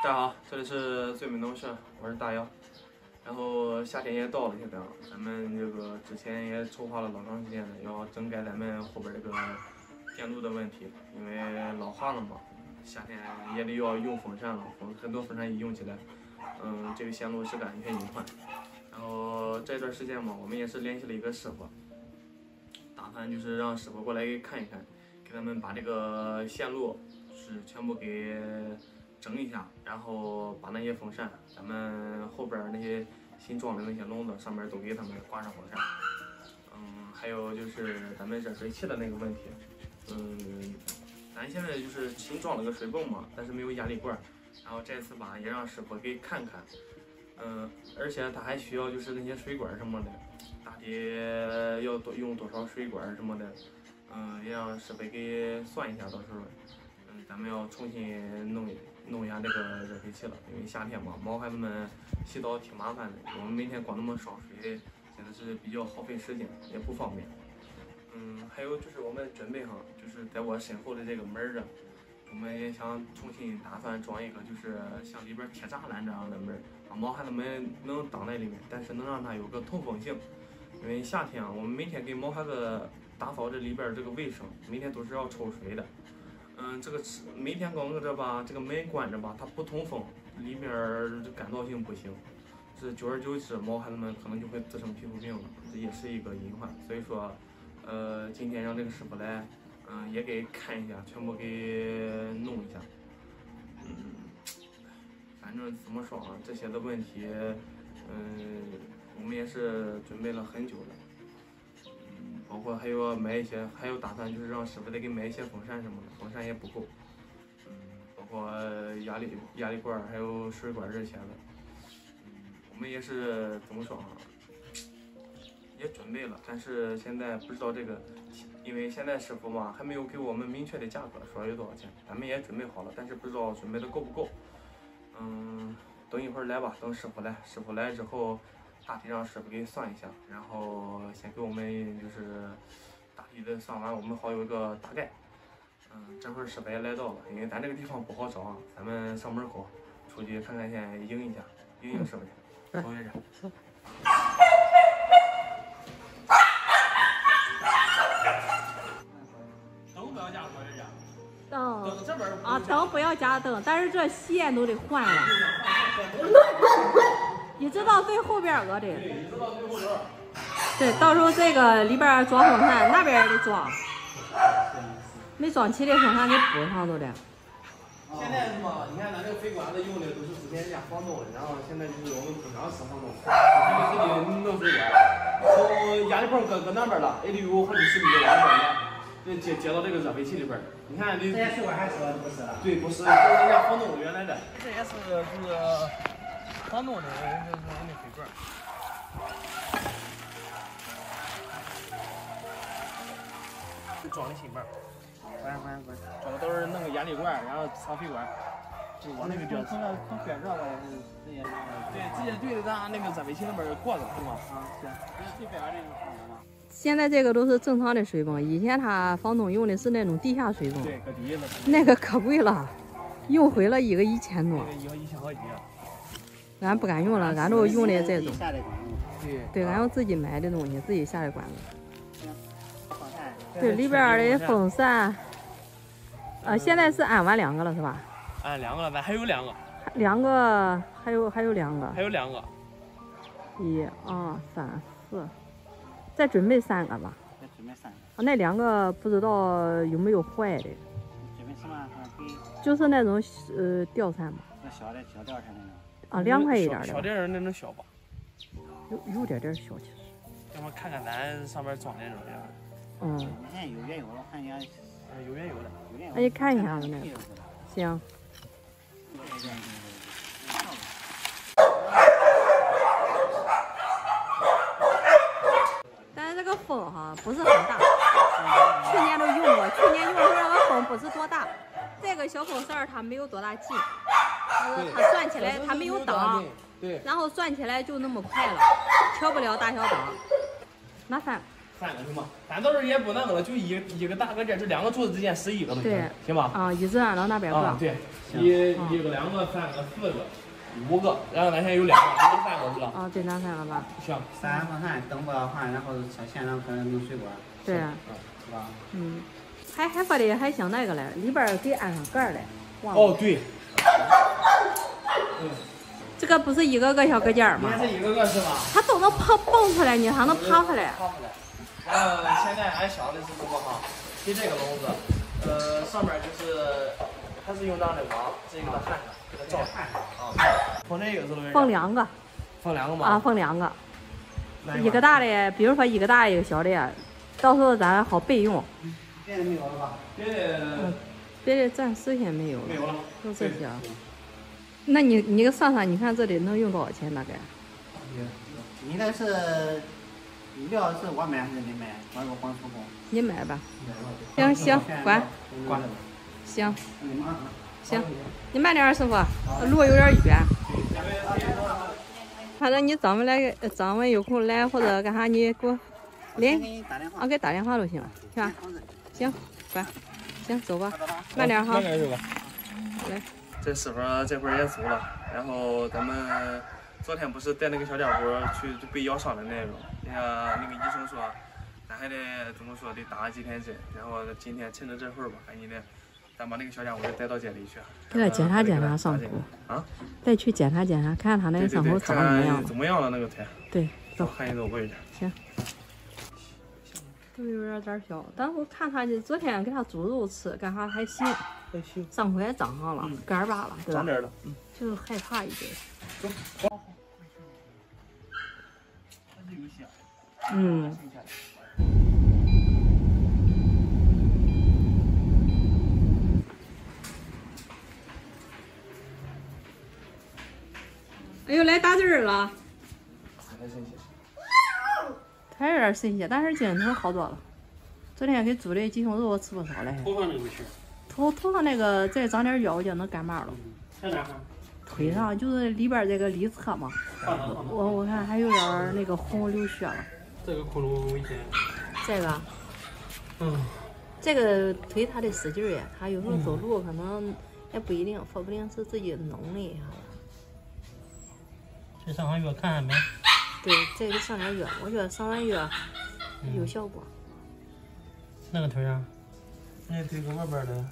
大家好，这里是最美农舍，我是大姚。然后夏天也到了，现在啊，咱们这个之前也筹划了老长时间了，要整改咱们后边这个电路的问题，因为老化了嘛，夏天也得要用风扇了，风很多风扇一用起来，嗯，这个线路是个安全隐患。然后这段时间嘛，我们也是联系了一个师傅，打算就是让师傅过来看一看，给咱们把这个线路是全部给。整一下，然后把那些风扇，咱们后边那些新装的那些笼子上面都给他们挂上风扇。嗯，还有就是咱们热水器的那个问题。嗯，咱现在就是新装了个水泵嘛，但是没有压力罐。然后这次吧，也让师傅给看看。嗯，而且他还需要就是那些水管什么的，大体要多用多少水管什么的。嗯，也让师傅给算一下，到时候，嗯，咱们要重新弄一。弄一下这个热水器了，因为夏天嘛，毛孩子们洗澡挺麻烦的。我们每天光那么烧水，真的是比较耗费时间，也不方便。嗯，还有就是我们准备哈，就是在我身后的这个门儿这，我们也想重新打算装一个，就是像里边铁栅栏这样的门儿，啊，毛孩子们能挡在里面，但是能让它有个通风性。因为夏天啊，我们每天给毛孩子打扫这里边这个卫生，每天都是要抽水的。嗯，这个每天光搁这吧，这个门关着吧，它不通风，里面干燥性不行，这久而久之，毛孩子们可能就会滋生皮肤病了，这也是一个隐患。所以说，呃，今天让这个师傅来，嗯，也给看一下，全部给弄一下。嗯，反正怎么说啊，这些的问题，嗯，我们也是准备了很久了。包括还有买一些，还有打算就是让师傅再给买一些风扇什么的，风扇也不够。嗯，包括压力压力罐还有水管这些的。嗯，我们也是怎么说啊？也准备了，但是现在不知道这个，因为现在师傅嘛还没有给我们明确的价格，说有多少钱。咱们也准备好了，但是不知道准备的够不够。嗯，等一会儿来吧，等师傅来，师傅来之后。大体上师傅给算一下，然后先给我们就是大体的算完，我们好有一个大概。嗯，这会儿师傅也来到了，因为咱这个地方不好找啊，咱们上门口出去看看，先迎一下，迎迎师傅去。走，学长。灯不要加。灯。灯这边。啊，灯不要加灯，但是这线都得换了。一直到最后边儿，我的。对，到时候这个里边装风扇，那边也得装。没装齐的风扇给补上都得。现在是嘛？你看咱这个水管子用的都是之前人家房东的，然后现在就是我们不想是房东，自己自己弄水管，从压力泵搁搁那边了，也得有好几十米的往里面，接接到这个热水器里边。你看，这些水管还是不是？对，不是，是人家房东原来的。这也是就是。房东的，那那那水管，装的新板，关关关，装的都是弄个压力罐，然后插水管，就往那个边从那从边上吧，也是直接对，直接对着咱那个热水器那边过着，是吗？啊，行，最边这个房子嘛。现在这个都是正常的水泵，以前他房东用的是那种地下水泵，对，搁底下那个可贵了，用回了一个一千多。一个一千好几。俺不敢用了，俺都用的这种。对，对，俺用自己买的东西，自己下的管子。对，里边的风扇，呃，现在是安完两个了，是吧？安两个了，咱还有两个。两个，还有还有两个。还有两个。一二三四，再准备三个吧。再准备三个。啊，那两个不知道有没有坏的。准备什么？就是那种呃吊扇嘛。那小的小吊扇那种。啊，凉快一点的。小点儿那能小吧，有有点点小其实。要么看看咱上面装的那种样。嗯。现在有原有的，看一下。嗯，有原有的。那你看一下子那个。行。但是这个风哈不是很大，去年都用过，去年用的时候那个风不是多大，这个小风扇它没有多大劲。它它转起来，它没有档，对，然后转起来就那么快了，调不了大小档。拿三。三个行吗？但到时候也不那个了，就一一个大搁这，就两个柱子之间十一个就行对，行吧？啊，一直按到那边啊，搁。对，一一个、两个、三个、四个、五个，然后咱现在有两个，咱三个是吧？啊，对，咱三个吧。行，三个汗灯不到换，然后车线上可能弄水管，对，是吧？嗯，还还说的还想那个嘞，里边儿给安上盖儿嘞。忘了哦，对，嗯，这个不是一个个小隔间儿吗应该？是一个个是吧？它都能跑蹦出来，你还能爬出来。爬出来。然后现在俺想的是什么哈？给这个笼子，呃，上面就是还是用咱的网，这个它焊上，给它罩上啊。放这个是不是？放两个放两个吗？啊，放两个，一个大的，比如说一个大一个小的，到时候咱好备用。别的没有了吧？别的别的暂时先没有了，没有了。就这些。那你你给算算，你看这里能用多少钱大概？你那是料是我买还是你买？我有个光出工。你买吧。行行，管管。行。行，你慢点儿，师傅，路有点远。反正你早晚来，呃早晚有空来或者干啥，你给我联给你打电话。啊给打电话都行了，行吧？行，管，行走吧，慢点哈慢。点走吧。来，这师傅这会儿也走了，然后咱们昨天不是带那个小家伙去被咬伤的那个，人家那个医生说，咱还得怎么说得打几天针，然后今天趁着这会儿吧，赶紧的，咱把那个小家伙带到街里去，给他检查检查伤口啊，再去检查检查，看看他那个伤口长怎么样了。怎么样了那个腿，对，走，走，赶紧走过去。都有点胆小，但我看他这昨天给他煮肉吃，干啥还行，还行，伤口也长上了，干儿巴了，对吧长？点了。嗯。就是害怕一点。嗯。哎呦，来打针儿了，还有点渗血，但是精神头好多了。昨天给煮的鸡胸肉我吃不少了，头上那个没事。头头上那个再长点药，我就能感冒了。在哪？腿上就是里边这个里侧嘛？我我看还有点那个红流血了。这个窟窿危险。这个，嗯。这个腿他得使劲儿呀，他有时候走路可能也不一定，说不定是自己弄的。去上上药看看没？对，这个上点药，我觉得上完药有效果。那个腿啊？那对搁外边的。